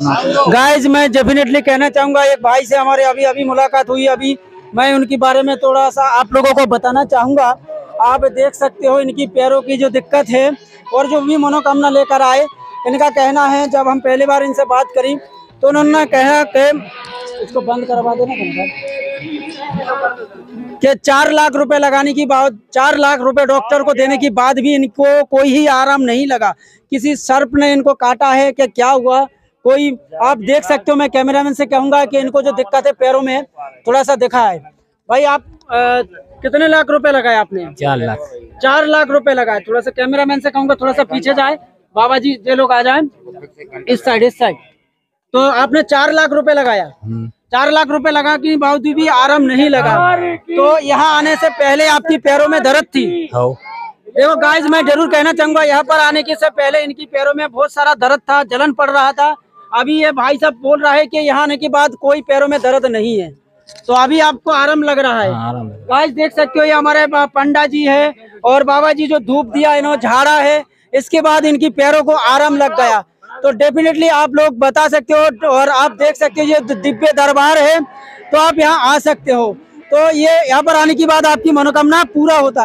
Guys मैं definitely कहना चाहूँगा एक भाई से हमारे अभी अभी मुलाकात हुई, अभी मैं उनके बारे में थोड़ा सा आप लोगों को बताना चाहूँगा। आप देख सकते हो इनकी पैरों की जो दिक्कत है और जो भी मनोकामना लेकर आए, इनका कहना है, जब हम पहली बार इनसे बात करी तो उन्होंने कहा कि, इसको बंद करवा देना कि चार लाख रुपए लगाने की बात, चार लाख रुपए डॉक्टर को देने के बाद भी इनको कोई ही आराम नहीं लगा। किसी सर्प ने इनको काटा है कि क्या हुआ? कोई आप देख सकते हो मैं कैमरामैन से कहूँगा कि इनको जो दिक्कत है पैरों में थोड़ा सा दिखा है। भाई आप अ, कितने लाख रुपए लगाए आपने? चार लाख। चार लाख रुपए लगाए। थोड़ा सा कैमरामैन से कहूँगा थोड़ा सा पीछे जाए। बाबा जी ये लोग आ जाए। इस साइड इस साइड। तो आपने चार लाख रुपए लगाया। हम्म। चार लाख रुपए लगा के बावजूद भी आराम नहीं लगा। तो यहाँ आने से पहले आपकी पैरों में दर्द थी। देखो गाइस मैं ज़रूर कहना चाहूँगा यहाँ पर आने के से पहले इनकी पैरों में बहुत सारा दर्द था जलन पड़ रहा था। अभी ये भाई साहब बोल रहा है कि यहाँ आने के बाद कोई पैरों में दर्द नहीं है। तो अभी आपको आराम लग रहा है। हाँ। गाइस देख सकते हो ये हमारे पंडा जी है और बाबा जी जो धूप दिया इन्होंने झाड़ा है इसके बाद इनकी पैरों को आराम लग गया। तो डेफिनेटली आप लोग बता सकते हो और आप देख सकते हो ये दिव्य दरबार है तो आप यहाँ आ सकते हो। तो ये यहाँ पर आने के बाद आपकी मनोकामना पूरा होता है।